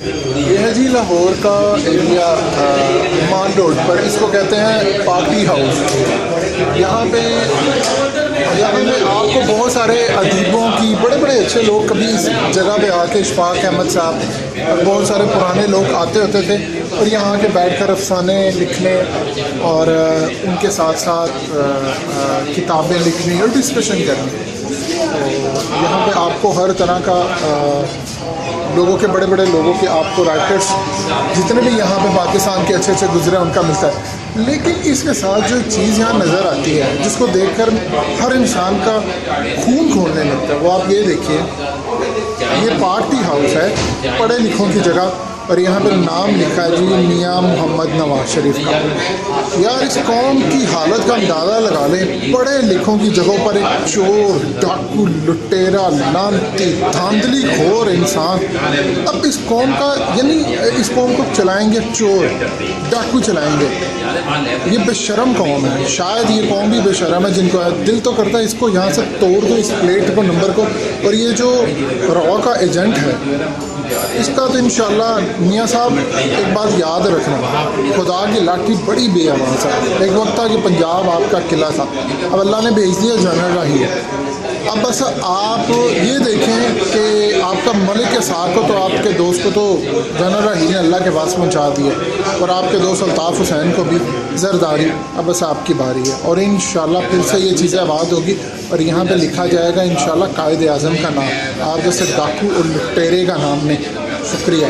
یہ ہے جی لاہور کا ایریا مان روڈ پر، اس کو کہتے ہیں پارٹی ہاؤس یہاں پہ یعنی یہاں پہ آپ کو بہت سارے ادیبوں کی، بڑے بڑے اچھے لوگ کبھی اس جگہ پہ آ کے اشفاق احمد صاحب اور بہت سارے پرانے لوگ آتے ہوتے تھے اور یہاں کے بیٹھ کر افسانے لکھنے اور ان کے ساتھ ساتھ کتابیں لکھنی اور ڈسکشن کرنی۔ تو یہاں پہ آپ کو ہر طرح کا لوگوں کے بڑے بڑے لوگوں کے آپ کو رائٹرس جتنے بھی یہاں پہ پاکستان کے اچھے اچھے گزرے ان کا ملتا ہے۔ لیکن اس کے ساتھ جو چیز یہاں نظر آتی ہے، جس کو دیکھ کر ہر انسان کا خون کھولنے لگتا ہے، وہ آپ یہ دیکھیے، یہ پارٹی ہاؤس ہے، پڑھے لکھوں کی جگہ۔ اور یہاں پہ نام لکھا ہے جی میاں محمد نواز شریف کا۔ یار، اس قوم کی حالت کا اندازہ لگا لیں، پڑھے لکھوں کی جگہوں پر ایک چور، ڈاکو، لٹیرا، لانتی، دھاندلی گھور انسان۔ اب اس قوم کا یعنی اس قوم کو چلائیں گے چور، ڈاکو چلائیں گے۔ یہ بے شرم قوم ہے۔ شاید یہ قوم بھی بے شرم ہے، جن کو دل تو کرتا ہے اس کو یہاں سے توڑ دو، اس پلیٹ کو، نمبر کو۔ اور یہ جو را کا ایجنٹ ہے اس کا تو انشاءاللہ میاں صاحب ایک بات یاد رکھنا۔ خدا کی لاٹھی بڑی بے آواز ہے ایک وقت تھا کہ پنجاب آپ کا قلعہ تھا۔ اب اللہ نے بھیج دیا جانا راہی۔ ہے اب بس آپ یہ دیکھیں کہ آپ کا ملک کے ساتھ کو تو آپ کے دوست کو تو جنرل راہی نے اللہ کے پاس پہنچا دیا اور آپ کے دوست الطاف حسین کو بھی زرداری اب بس آپ کی باری ہے۔ اور انشاءاللہ پھر سے یہ چیزیں آباد ہوگی اور یہاں پہ لکھا جائے گا انشاءاللہ قائد اعظم کا نام۔ آپ جیسے ڈاکو اور لٹیرے کا نام نہیں شکریہ۔